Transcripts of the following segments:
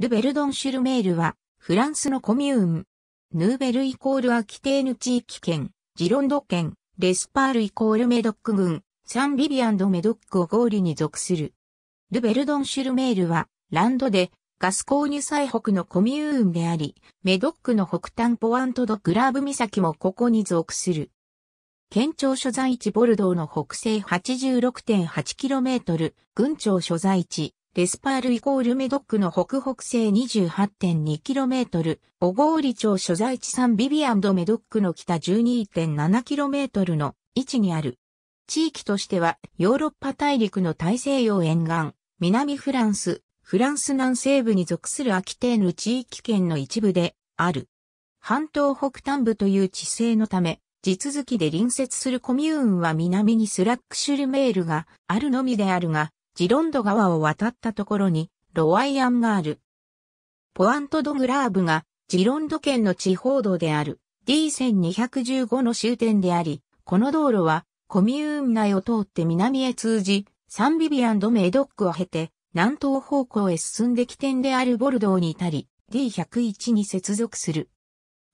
ルベルドンシュルメールは、フランスのコミューン。ヌーベルイコールアキテーヌ地域圏、ジロンド県、レスパールイコールメドック郡、サンビビアンドメドック小郡に属する。ルベルドンシュルメールは、ランドドガスコーニュ最北のコミューンであり、メドックの北端ポワントドグラーブ岬もここに属する。県庁所在地ボルドーの北西 86.8km、郡庁所在地、レスパールイコールメドックの北北西 28.2km、オゴーリ町所在地サンビビアンドメドックの北 12.7km の位置にある。地域としてはヨーロッパ大陸の大西洋沿岸、南フランス、フランス南西部に属するアキテーヌ地域圏の一部である。半島北端部という地勢のため、地続きで隣接するコミューンは南にスラックシュルメールがあるのみであるが、ジロンド川を渡ったところに、ロワイアンがある。ポアントドグラーブが、ジロンド県の地方道である、D1215 の終点であり、この道路は、コミューン内を通って南へ通じ、サンビビアンドメドックを経て、南東方向へ進んで起点であるボルドーに至り、D101 に接続する。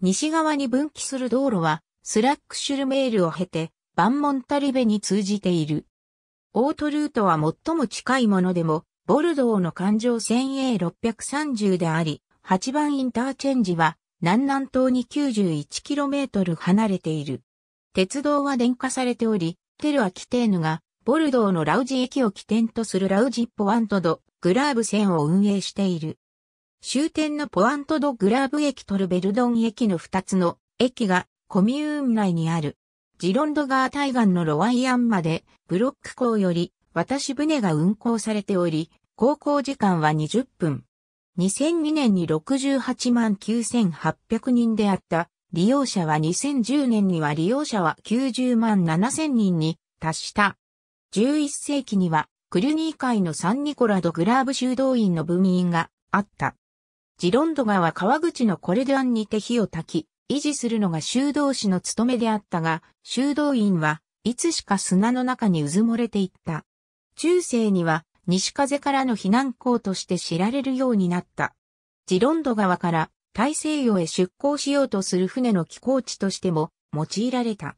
西側に分岐する道路は、スラックシュルメールを経て、バンモンタリベに通じている。オートルートは最も近いものでも、ボルドーの環状線 A630 であり、8番インターチェンジは南南東に 91km 離れている。鉄道は電化されており、テルアキテーヌがボルドーのラウジ駅を起点とするラウジポワントドグラーブ線を運営している。終点のポワントドグラーブ駅とルベルドン駅の2つの駅がコミューン内にある。ジロンド川対岸のロワイアンまで、ブロック港より、渡し船が運航されており、航行時間は20分。2002年に68万9800人であった利用者は2010年には利用者は90万7000人に達した。11世紀にはクルニー海のサンニコラドグラーブ修道院の分院があった。ジロンド川川口のコレドアンにて火を焚き、維持するのが修道士の務めであったが、修道院はいつしか砂の中にうずもれていった。中世には西風からの避難港として知られるようになった。ジロンド川から大西洋へ出港しようとする船の寄港地としても用いられた。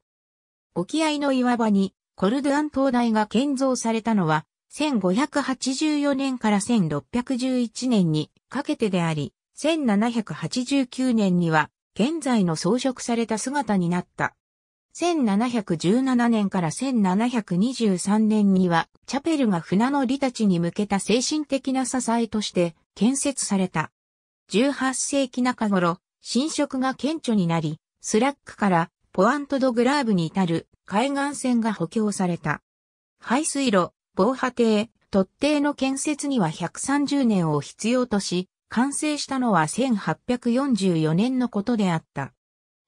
沖合の岩場にコルドゥアン灯台が建造されたのは1584年から1611年にかけてであり、1789年には現在の装飾された姿になった。1717年から1723年には、チャペルが船乗りたちに向けた精神的な支えとして建設された。18世紀中頃、侵食が顕著になり、スラックからポアントドグラーブに至る海岸線が補強された。排水路、防波堤、突堤の建設には130年を必要とし、完成したのは1844年のことであった。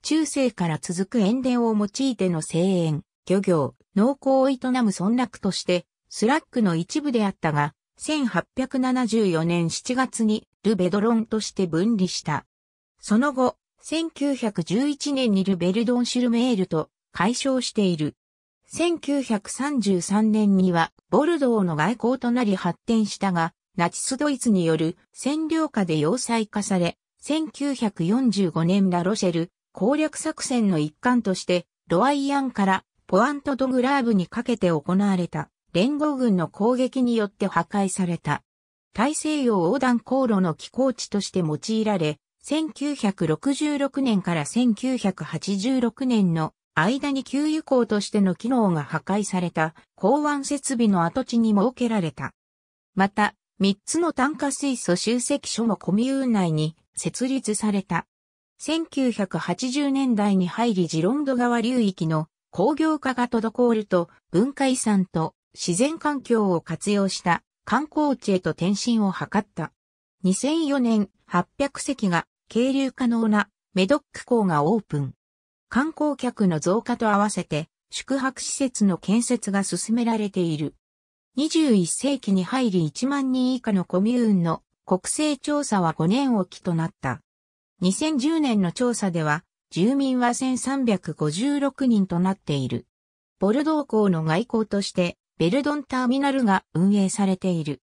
中世から続く塩田を用いての製塩、漁業、農耕を営む村落として、スラックの一部であったが、1874年7月にルベルドンとして分離した。その後、1911年にルベルドンシュルメールと改称している。1933年にはボルドーの外交となり発展したが、ナチスドイツによる占領下で要塞化され、1945年ラロシェル攻略作戦の一環として、ロワイアンからポアントドグラーブにかけて行われた連合軍の攻撃によって破壊された。大西洋横断航路の寄港地として用いられ、1966年から1986年の間に給油港としての機能が破壊された港湾設備の跡地に設けられた。また、三つの炭化水素集積所もコミューン内に設立された。1980年代に入りジロンド川流域の工業化が滞ると文化遺産と自然環境を活用した観光地へと転身を図った。2004年800隻が係留可能なメドック港がオープン。観光客の増加と合わせて宿泊施設の建設が進められている。21世紀に入り1万人以下のコミューンの国勢調査は5年おきとなった。2010年の調査では、住民は1356人となっている。ボルドー港の外交として、ベルドンターミナルが運営されている。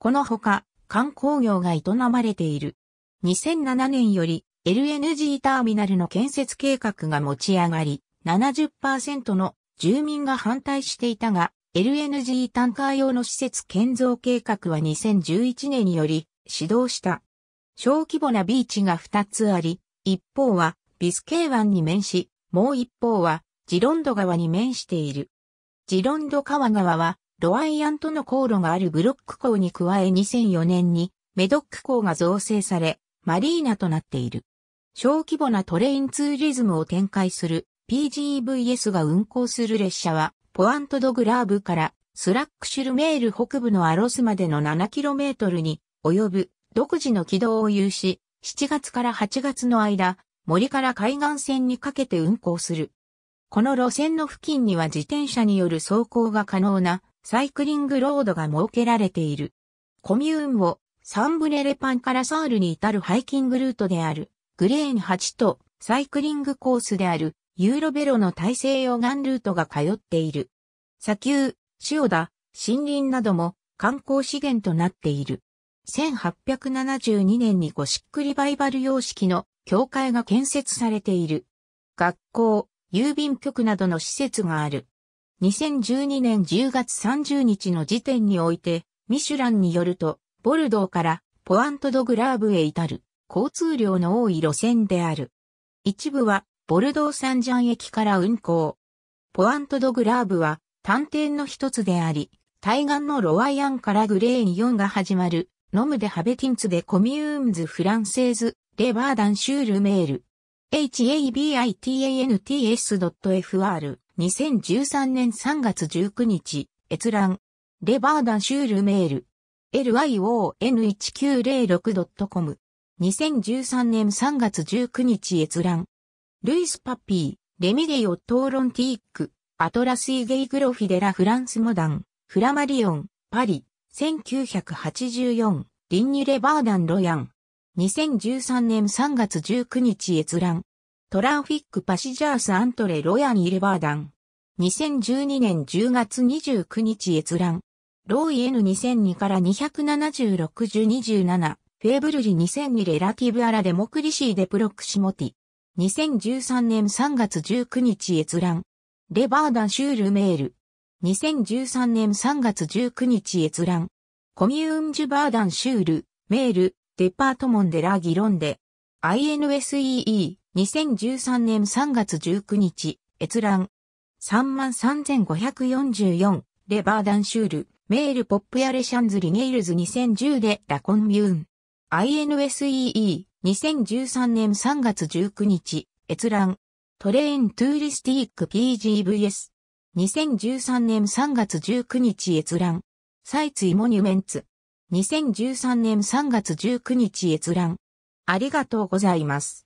このほか、観光業が営まれている。2007年より LNG ターミナルの建設計画が持ち上がり、70%の住民が反対していたが、LNG タンカー用の施設建造計画は2011年により始動した。小規模なビーチが2つあり、一方はビスケー湾に面し、もう一方はジロンド川に面している。ジロンド川側はロワイアントの航路があるブロック港に加え2004年にメドック港が造成され、マリーナとなっている。小規模なトレインツーリズムを展開する PGVS が運行する列車は、ポアントドグラーブからスラックシュルメール北部のアロスまでの 7km に及ぶ独自の軌道を有し、7月から8月の間、森から海岸線にかけて運行する。この路線の付近には自転車による走行が可能なサイクリングロードが設けられている。コミューンをサンブレレパンからサールに至るハイキングルートであるグレーン8とサイクリングコースであるユーロベロの大西洋岸ルートが通っている。砂丘、塩田、森林なども観光資源となっている。1872年にゴシックリバイバル様式の教会が建設されている。学校、郵便局などの施設がある。2012年10月30日の時点において、ミシュランによると、ボルドーからポアントドグラーブへ至る交通量の多い路線である。一部はボルドーサンジャン駅から運行。ポアントドグラーブは探偵の一つであり、対岸のロワイアンからグレーン4が始まる、ノムデハベティンツでコミューンズ・フランセーズ、レバーダン・シュール・メール。habitants.fr 2013年3月19日、閲覧。レバーダンシュールメール。lyon1906.com。2013年3月19日閲覧。ルイス・パピー、レミデイ・オトーロンティーク、アトラスイ・ゲイグロフィデラ・フランス・モダン、フラマリオン、パリ、1984、リンニュ・レバーダン・ロヤン。2013年3月19日閲覧。トランフィック・パシジャース・アントレ・ロヤン・イレバーダン。2012年10月29日閲覧。ローイ N2002 から276-27、フェーブルリ2002レラティブアラデモクリシーデプロクシモティ。2013年3月19日閲覧。レバーダンシュールメール。2013年3月19日閲覧。コミューンジュバーダンシュール、メール、デパートモンデラギロンデ。INSEE、2013年3月19日、閲覧。33,544、レバーダンシュール、メールポップヤレシャンズリゲイルズ2010でラコンミューン。INSEE、2013年3月19日、閲覧。 Train Touristique PGVS。2013年3月19日閲覧。 Sites et Monuments。2013年3月19日閲覧。ありがとうございます。